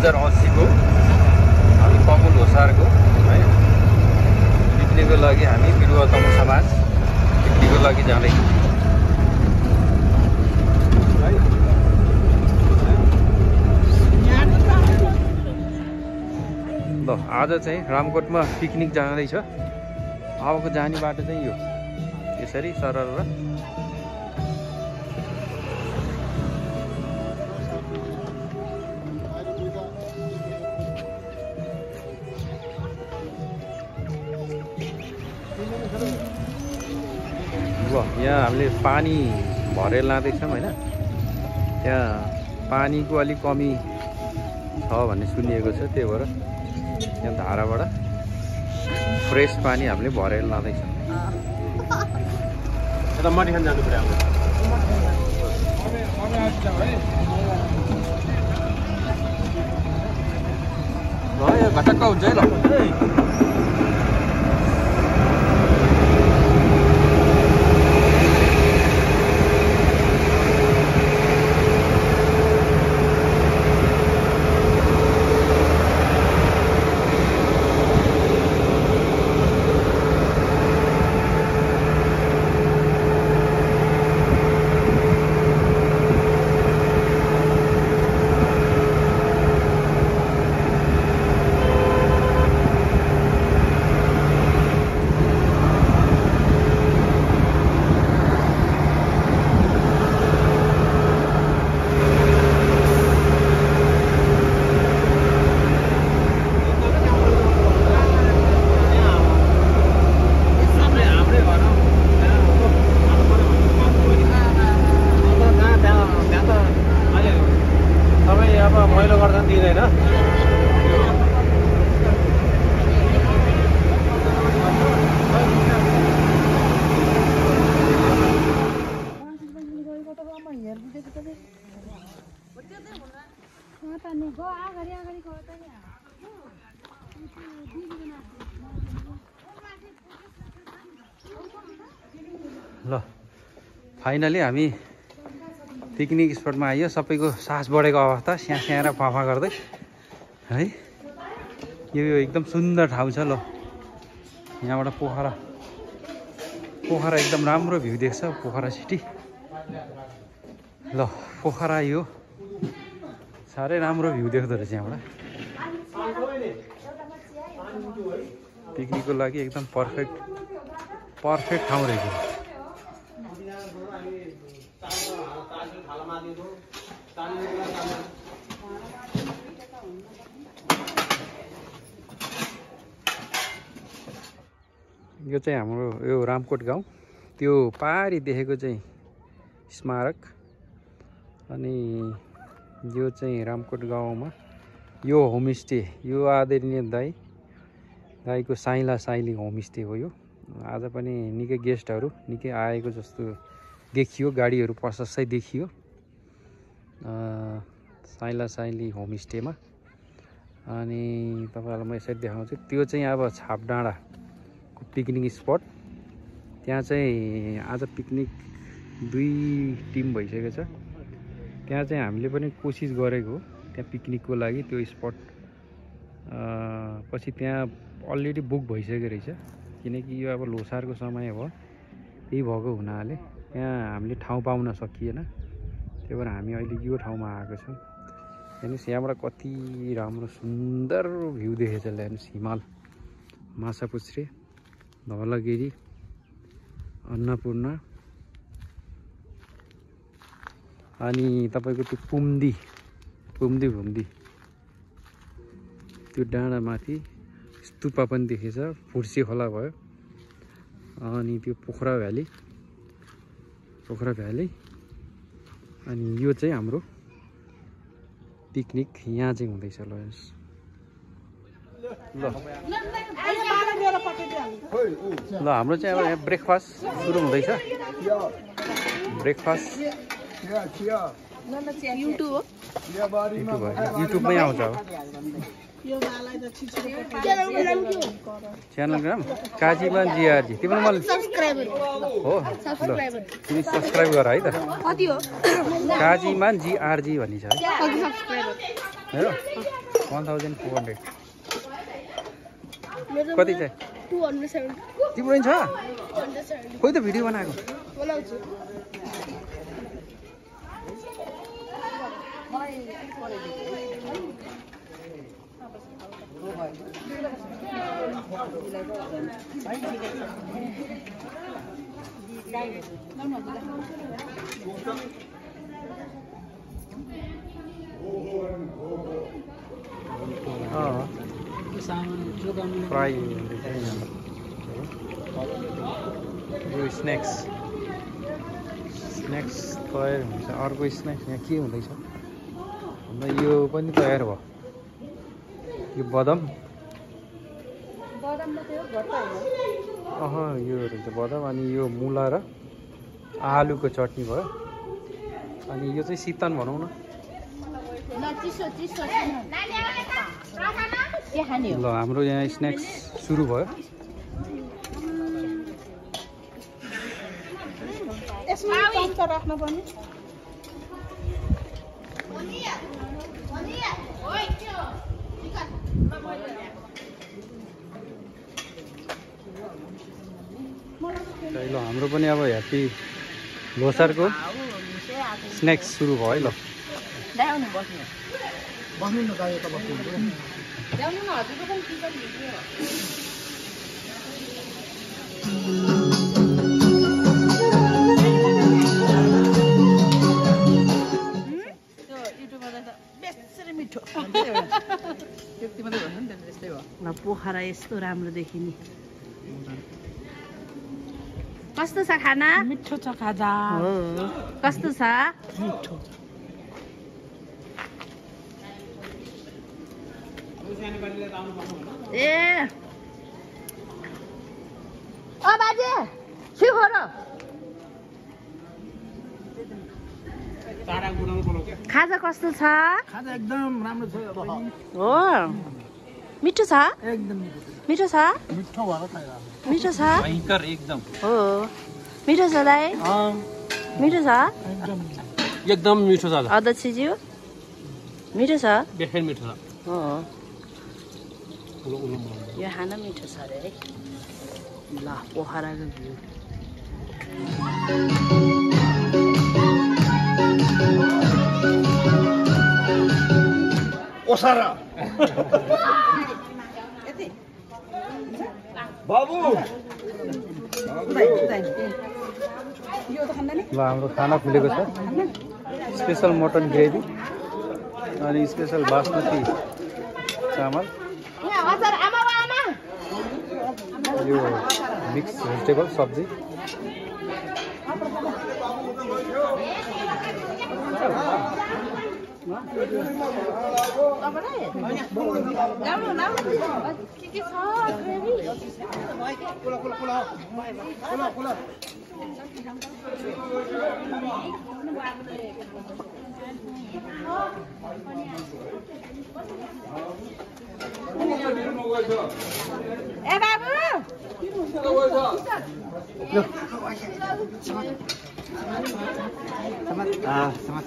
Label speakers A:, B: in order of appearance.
A: हजार अस्सीको हामी कमुल होसारको है। पिकनिकको लागि हामी बिरुवा तमु समाज पिकनिकको लागि जाँदैछौँ है। ल आज चाहिँ रामकोटमा पिकनिक जाँदैछ। अबको जाने बाटो चाहिँ यो। यसरी सरर ल यहाँ हामीले पानी भरेर लाँदैछौँ होइन। त्यहाँ पानीको अलिक कमी छ भन्ने सुनिएको छ त्यही भएर यहाँ धाराबाट फ्रेस पानी हामीले भरेर लाँदैछौँ।
B: यता मटी खान जानु पऱ्यो हाम्रो।
A: ल यो घटक्क हुन्छ है ल
B: तपाईँ अब मैलो गर्दा पनि दिँदैन
C: अगाडि अगाडि गर्दा नि
A: ल फाइनली हामी पिकनिक स्पटमा आइयो। सबैको सास बढेको अवस्था स्या स्या र फाफा गर्दै। है? यो एकदम सुन्दर ठाउँ छ ल। यहाँबाट पोखरा। पोखरा एकदम राम्रो भ्यू देख्छ पोखरा सिटी। ल पोखरा यो। साह्रै राम्रो भ्यू देख्दो रहेछ यहाँबाट। पिकनिकको लागि एकदम पर्फेक्ट पर्फेक्ट ठाउँ रहेछ। यो चाहिँ हाम्रो यो रामकोट गाउँ। त्यो पारी देखेको चाहिँ स्मारक। अनि यो चाहिँ रामकोट गाउँमा। यो होमस्टे यो आदरणीय दाई। दाईको साइला साइली होमस्टे हो यो। आज पनि निकै गेस्टहरू निकै आएको जस्तो देखियो गाडीहरू प्रशस्तै देखियो। साइला साइली होमस्टेमा। अनि तपाईँहरूलाई म यसरी देखाउँछु। त्यो चाहिँ अब छाप डाँडाको पिकनिक स्पट। त्यहाँ चाहिँ आज पिकनिक दुई टिम भइसकेको छ। त्यहाँ चाहिँ हामीले पनि कोसिस गरेको त्यहाँ पिकनिकको लागि त्यो स्पट। पछि त्यहाँ अलरेडी बुक भइसकेको रहेछ किनकि यो अब लोसारको समय हो त्यही भएको हुनाले त्यहाँ हामीले ठाउँ पाउन सकिएन। त्यही भएर हामी अहिले यो ठाउँमा आएको छौँ। हेर्नुहोस् यहाँबाट कति राम्रो सुन्दर भ्यू देखेछ ल हेर्नुहोस् हिमाल माछापुच्छ्रे धवलागिरी अन्नपूर्ण अनि तपाईँको त्यो पुम्दी पुम्दी भुम्दी। त्यो डाँडामाथि स्तुपा पनि देखेछ फुर्सी खोला भयो। अनि त्यो पोखरा भ्याली पोखरा भ्याली। अनि यो चाहिँ हाम्रो पिकनिक यहाँ चाहिँ हुँदैछ ल। ल हाम्रो चाहिँ अब ब्रेकफास्ट सुरु हुँदैछ। ब्रेकफास्ट। युट्युबमै आउँछ अब
C: च्यानलको नाम
A: काजीमा जिआरजी तिम्रो मलाई
C: सब्सक्राइबर
A: हो। तिमी सब्सक्राइब गर है त।
C: कति हो?
A: काजीमान जिआरजी भन्ने छ है। वान थाउजन्ड फोर हन्ड्रेड कति चाहिँ तिम्रो पनि छ? खोइ त भिडियो बनाएको। फ्राई। यो स्न्याक्स स्न्याक्स तयार हुन्छ अर्को स्न्याक्स यहाँ के हुँदैछ यो पनि तयार भयो। यो बदम। अह यो रहेछ बदम अनि यो मुला र आलुको चटनी भयो। अनि यो चाहिँ सितन भनौँ न। ल हाम्रो यहाँ स्न्याक्स सुरु भयो।
C: यसमा राख्न पर्ने
A: हाम्रो पनि अब ह्याप्पी लोसारको स्न्याक्स सुरु भयो है ल।
D: पोखरा यस्तो राम्रो देखिने। कस्तो छ खाना?
C: मिठो छ खाजा।
D: कस्तो छ?
C: मिठो।
D: ए। ओ बाजे छिखो र खाजा कस्तो छ?
B: खाजा एकदम राम्रो छ।
D: हो। मिठो छ?
B: एकदम
D: मिठो छ?
B: मिठो
D: छ?
A: एकदम।
D: हो। मिठो छ दाइ? मिठो छ?
B: एकदम। एकदम मिठो छ
D: अध्यक्षज्यू मिठो छ?
B: बेखै मिठो छ।
D: हो। यो खाना मिठो छ अरे ल पोखराको भ्यू
B: ओसारा।
A: ल हाम्रो खाना खुलेको छ। स्पेसल मटन ग्रेभी अनि स्पेसल बासमती चामल। यो मिक्स भेजिटेबल सब्जी।
D: ए बाबु। Semat. Ah, semat.